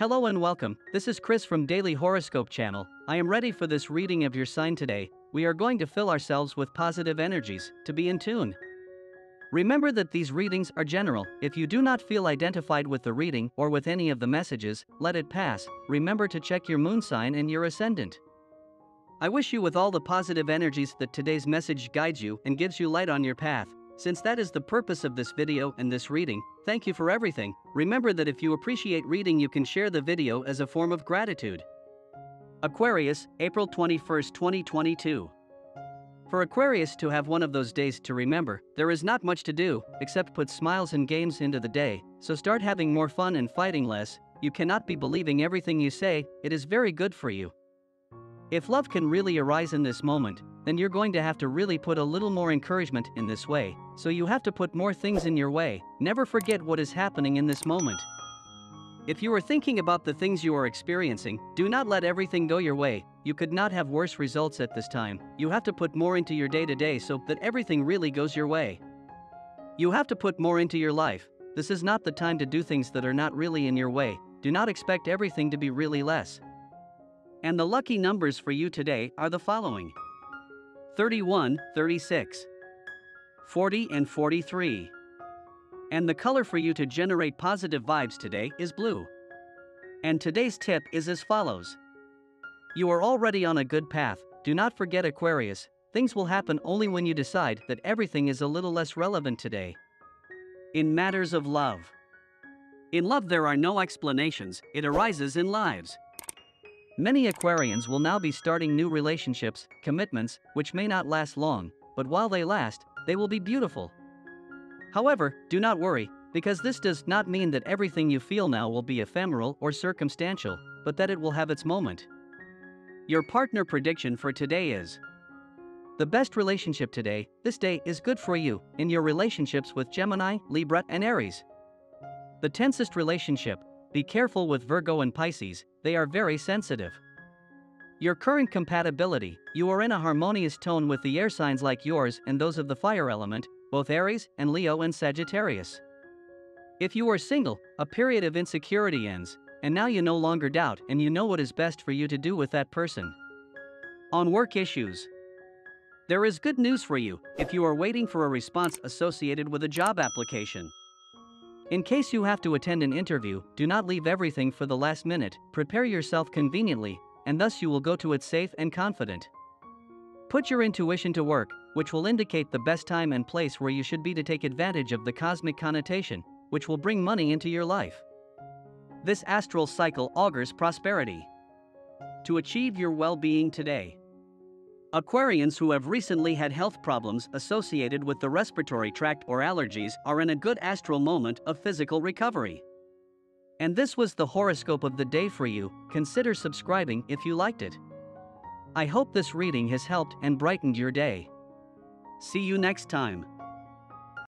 Hello and welcome, this is Chris from Daily Horoscope Channel. I am ready for this reading of your sign today. We are going to fill ourselves with positive energies to be in tune. Remember that these readings are general. If you do not feel identified with the reading or with any of the messages, let it pass. Remember to check your moon sign and your ascendant. I wish you with all the positive energies that today's message guides you and gives you light on your path. Since that is the purpose of this video and this reading, thank you for everything. Remember that if you appreciate reading, you can share the video as a form of gratitude. Aquarius, April 21, 2022. For Aquarius to have one of those days to remember, there is not much to do except put smiles and games into the day, so start having more fun and fighting less. You cannot be believing everything you say, it is very good for you. If love can really arise in this moment, then you're going to have to really put a little more encouragement in this way, so you have to put more things in your way. Never forget what is happening in this moment. If you are thinking about the things you are experiencing, do not let everything go your way. You could not have worse results at this time. You have to put more into your day to day so that everything really goes your way. You have to put more into your life. This is not the time to do things that are not really in your way. Do not expect everything to be really less. And the lucky numbers for you today are the following 31, 36, 40, and 43. And the color for you to generate positive vibes today is blue. And today's tip is as follows You are already on a good path, do not forget Aquarius, things will happen only when you decide that everything is a little less relevant today. In matters of love, in love, there are no explanations, it arises in lives. Many Aquarians will now be starting new relationships, commitments, which may not last long, but while they last, they will be beautiful. However, do not worry, because this does not mean that everything you feel now will be ephemeral or circumstantial, but that it will have its moment. Your partner prediction for today is The best relationship today, this day is good for you in your relationships with Gemini, Libra, and Aries. The tensest relationship, be careful with Virgo and Pisces, they are very sensitive. Your current compatibility, you are in a harmonious tone with the air signs like yours and those of the fire element, both Aries and Leo and Sagittarius. If you are single, a period of insecurity ends, and now you no longer doubt and you know what is best for you to do with that person. On work issues, there is good news for you if you are waiting for a response associated with a job application. In case you have to attend an interview, do not leave everything for the last minute, prepare yourself conveniently, and thus you will go to it safe and confident. Put your intuition to work, which will indicate the best time and place where you should be to take advantage of the cosmic connotation, which will bring money into your life. This astral cycle augurs prosperity. To achieve your well being today, Aquarians who have recently had health problems associated with the respiratory tract or allergies are in a good astral moment of physical recovery. And this was the horoscope of the day for you. Consider subscribing if you liked it. I hope this reading has helped and brightened your day. See you next time.